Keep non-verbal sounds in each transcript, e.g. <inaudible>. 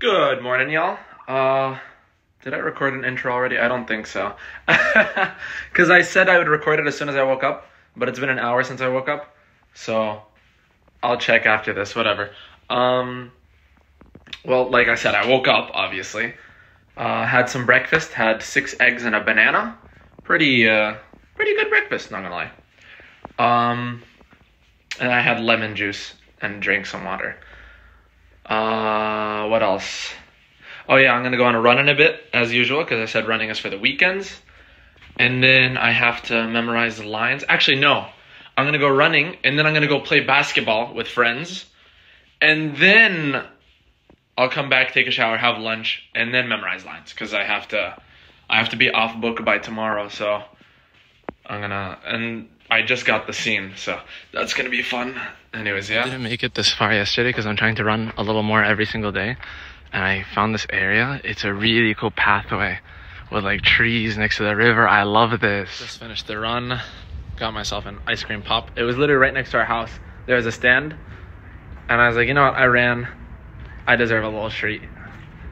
Good morning, y'all. Uh, did I record an intro already? I don't think so. <laughs> Because I said I would record it as soon as I woke up, but it's been an hour since I woke up. So I'll check after this, whatever. Um, well, like I said, I woke up, obviously. Uh, had some breakfast, had six eggs and a banana. Pretty, uh, pretty good breakfast, not gonna lie. Um, and I had lemon juice and drank some water. Uh, what else? Oh yeah, I'm gonna go on a run in a bit as usual because I said running is for the weekends. And then I have to memorize the lines. Actually, no. I'm gonna go running and then I'm gonna go play basketball with friends. And then I'll come back, take a shower, have lunch, and then memorize lines because I have to I have to be off book by tomorrow, so I'm gonna and I just got the scene, so that's gonna be fun. Anyways, yeah. I didn't make it this far yesterday because I'm trying to run a little more every single day. And I found this area. It's a really cool pathway with like trees next to the river. I love this. Just finished the run. Got myself an ice cream pop. It was literally right next to our house. There was a stand. And I was like, you know what? I ran. I deserve a little treat.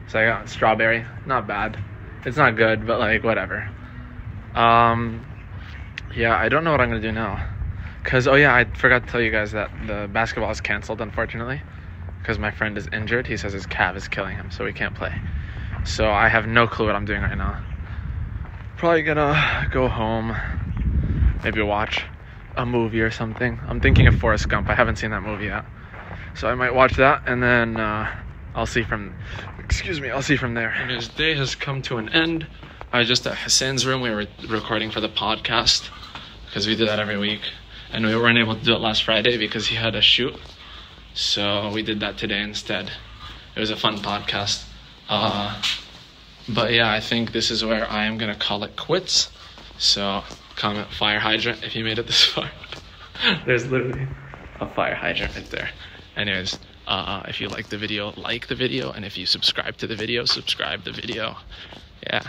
So I got strawberry. Not bad. It's not good, but like whatever. Um, yeah, I don't know what I'm gonna do now. Cause oh yeah, I forgot to tell you guys that the basketball is canceled unfortunately, because my friend is injured. He says his calf is killing him, so he can't play. So I have no clue what I'm doing right now. Probably gonna go home, maybe watch a movie or something. I'm thinking of Forrest Gump. I haven't seen that movie yet, so I might watch that and then uh, I'll see from. Excuse me, I'll see from there. And his day has come to an end. I was just at Hassan's room. We were recording for the podcast because we do that every week and we weren't able to do it last Friday because he had a shoot. So we did that today instead. It was a fun podcast. Uh, but yeah, I think this is where I am gonna call it quits. So comment fire hydrant if you made it this <laughs> far. There's literally a fire hydrant right there. Anyways, uh, if you like the video, like the video, and if you subscribe to the video, subscribe the video. Yeah.